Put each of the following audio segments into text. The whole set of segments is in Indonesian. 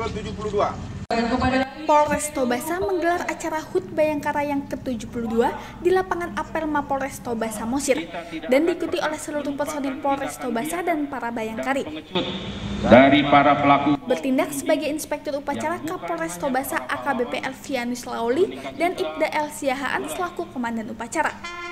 ke-72. Polres Tobasa menggelar acara HUT Bayangkara yang ke-72 di lapangan apel Mapolres Tobasa Mosir dan diikuti oleh seluruh personil Polres Tobasa dan para bayangkari. dari para pelaku Bertindak sebagai Inspektur Upacara Kapolres Tobasa AKBP Elvianus Laoli dan Ibda El Siahaan selaku Komandan Upacara.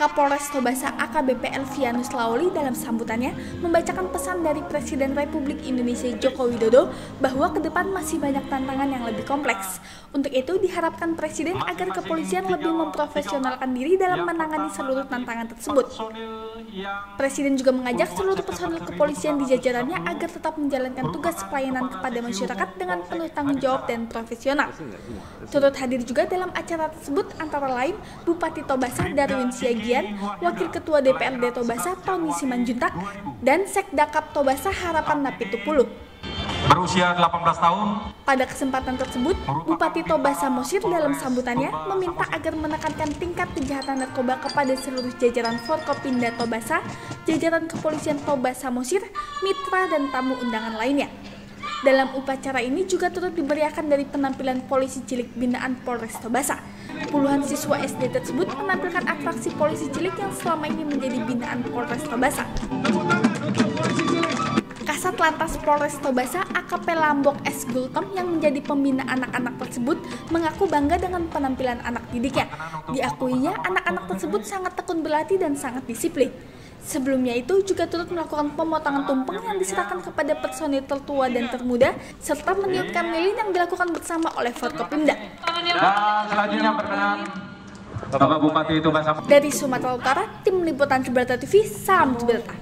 Kapolres Tobasa AKBP Elvianus Laoli dalam sambutannya membacakan pesan dari Presiden Republik Indonesia Joko Widodo bahwa ke depan masih banyak tantangan yang lebih kompleks. Untuk itu diharapkan Presiden agar kepolisian lebih memprofesionalkan diri dalam menangani seluruh tantangan tersebut. Presiden juga mengajak seluruh personil kepolisian di jajarannya agar tetap menjalankan tugas pelayanan kepada masyarakat dengan penuh tanggung jawab dan profesional. Turut hadir juga dalam acara tersebut antara lain Bupati Tobasa Darwin Siagian, Wakil Ketua DPRD Tobasa Tony Simanjuntak, dan Sekdakap Tobasa Harapan Napitupulu. berusia 18 tahun Pada kesempatan tersebut, Bupati Tobasa Mosir dalam sambutannya meminta agar menekankan tingkat kejahatan narkoba kepada seluruh jajaran Forkopinda Tobasa, jajaran kepolisian Tobasa Mosir, mitra dan tamu undangan lainnya. Dalam upacara ini juga turut diberiakan dari penampilan polisi cilik binaan Polres Tobasa. Puluhan siswa SD tersebut menampilkan atraksi polisi cilik yang selama ini menjadi binaan Polres Tobasa. Kasat Lantas Polres Tobasa AKP Lambok S. Gultom yang menjadi pembina anak-anak tersebut mengaku bangga dengan penampilan anak didiknya. Diakuinya anak-anak tersebut sangat tekun berlatih dan sangat disiplin. Sebelumnya itu juga turut melakukan pemotongan tumpeng yang diserahkan kepada personil tertua dan termuda serta meniupkan lilin yang dilakukan bersama oleh Forkopimda. dan selanjutnya berkenan Bapak Bupati Tobasa Dari Sumatera Utara, tim liputan Cibrata TV, salam Cibrata.